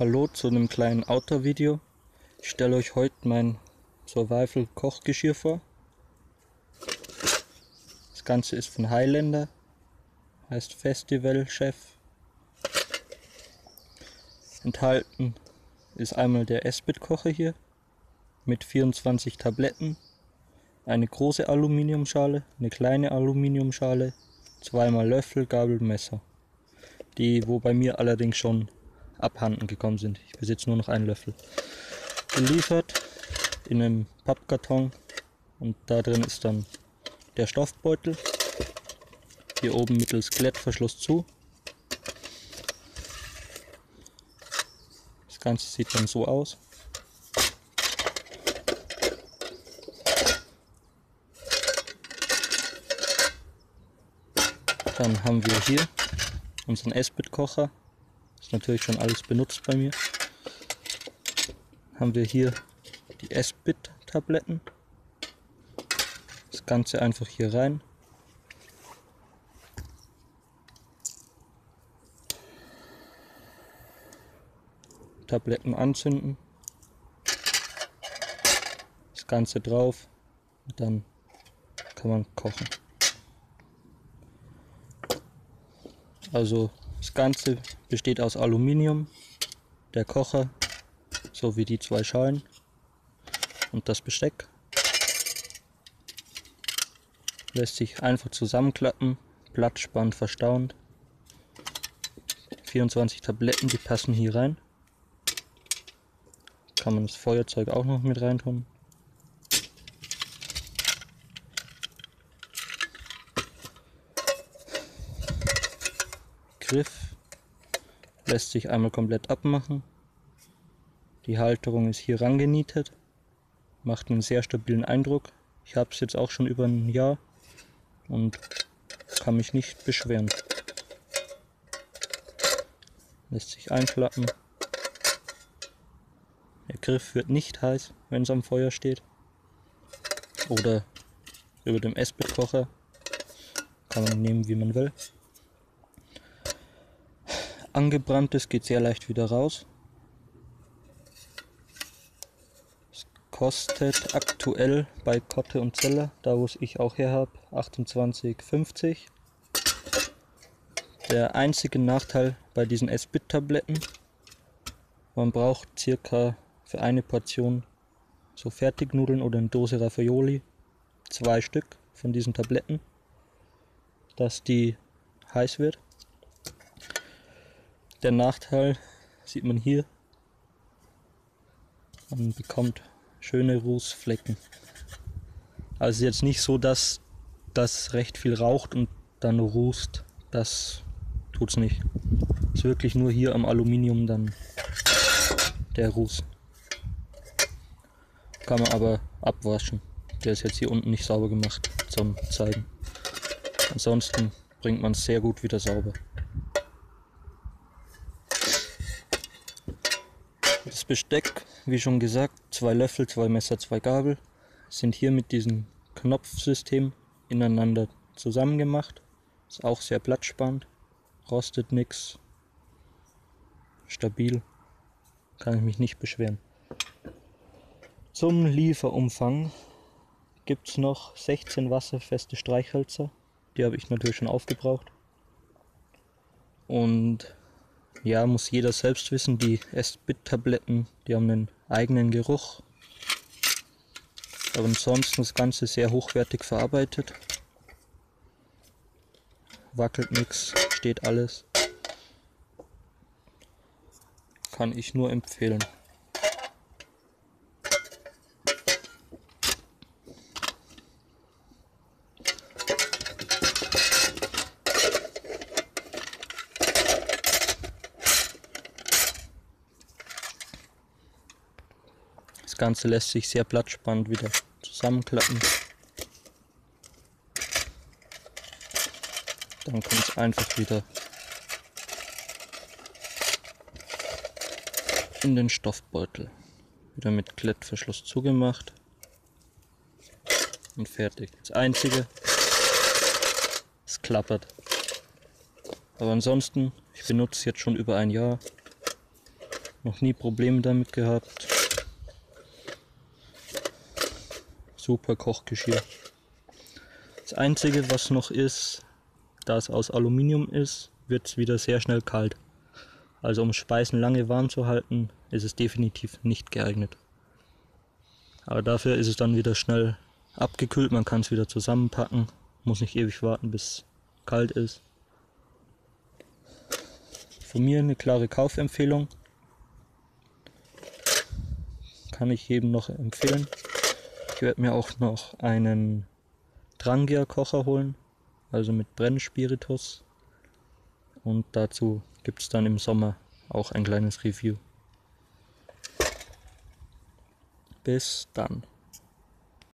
Hallo zu einem kleinen Outdoor-Video. Ich stelle euch heute mein Survival-Kochgeschirr vor. Das Ganze ist von Highlander, heißt Festival Chef. Enthalten ist einmal der Esbit-Kocher hier mit 24 Tabletten, eine große Aluminiumschale, eine kleine Aluminiumschale, zweimal Löffel, Gabel, Messer. Die, wo bei mir allerdings schon abhanden gekommen sind. Ich besitze nur noch einen Löffel. Geliefert in einem Pappkarton und da drin ist dann der Stoffbeutel. Hier oben mittels Klettverschluss zu. Das Ganze sieht dann so aus. Dann haben wir hier unseren Esbit-Kocher ist natürlich schon alles benutzt bei mir. Haben wir hier die S-Bit-Tabletten. Das Ganze einfach hier rein. Tabletten anzünden. Das Ganze drauf. Und dann kann man kochen. Also das Ganze besteht aus Aluminium, der Kocher sowie die zwei Schalen und das Besteck. Lässt sich einfach zusammenklappen, platzspann verstauend. 24 Tabletten, die passen hier rein. Kann man das Feuerzeug auch noch mit reintun. Griff lässt sich einmal komplett abmachen. Die Halterung ist hier rangenietet, macht einen sehr stabilen Eindruck. Ich habe es jetzt auch schon über ein Jahr und kann mich nicht beschweren. Lässt sich einschlappen. Der Griff wird nicht heiß, wenn es am Feuer steht. Oder über dem Esbitkocher. Kann man nehmen, wie man will angebranntes geht sehr leicht wieder raus. Es kostet aktuell bei Kotte und Zeller, da wo es ich auch her habe, 28,50. Der einzige Nachteil bei diesen S-Bit-Tabletten, man braucht circa für eine Portion so Fertignudeln oder eine Dose Raffaoli, zwei Stück von diesen Tabletten, dass die heiß wird. Der Nachteil sieht man hier. Man bekommt schöne Rußflecken. Also jetzt nicht so, dass das recht viel raucht und dann rußt. Das tut's nicht. Ist wirklich nur hier am Aluminium dann der Ruß. Kann man aber abwaschen. Der ist jetzt hier unten nicht sauber gemacht zum Zeigen. Ansonsten bringt man es sehr gut wieder sauber. Das Besteck, wie schon gesagt, zwei Löffel, zwei Messer, zwei Gabel, sind hier mit diesem Knopfsystem ineinander zusammengemacht. Ist auch sehr platzsparend, rostet nichts, stabil, kann ich mich nicht beschweren. Zum Lieferumfang gibt es noch 16 wasserfeste Streichhölzer. Die habe ich natürlich schon aufgebraucht. Und ja, muss jeder selbst wissen, die S-Bit-Tabletten, die haben einen eigenen Geruch. Aber ansonsten das Ganze sehr hochwertig verarbeitet. Wackelt nichts, steht alles. Kann ich nur empfehlen. Ganze lässt sich sehr platzspannend wieder zusammenklappen. Dann kommt es einfach wieder in den Stoffbeutel. Wieder mit Klettverschluss zugemacht und fertig. Das einzige, es klappert. Aber ansonsten, ich benutze es jetzt schon über ein Jahr. Noch nie Probleme damit gehabt. Super Kochgeschirr. Das einzige was noch ist, da es aus Aluminium ist, wird es wieder sehr schnell kalt. Also um Speisen lange warm zu halten, ist es definitiv nicht geeignet. Aber dafür ist es dann wieder schnell abgekühlt, man kann es wieder zusammenpacken, muss nicht ewig warten bis kalt ist. Von mir eine klare Kaufempfehlung. Kann ich jedem noch empfehlen. Ich werde mir auch noch einen Drangia Kocher holen, also mit Brennspiritus. Und dazu gibt es dann im Sommer auch ein kleines Review. Bis dann.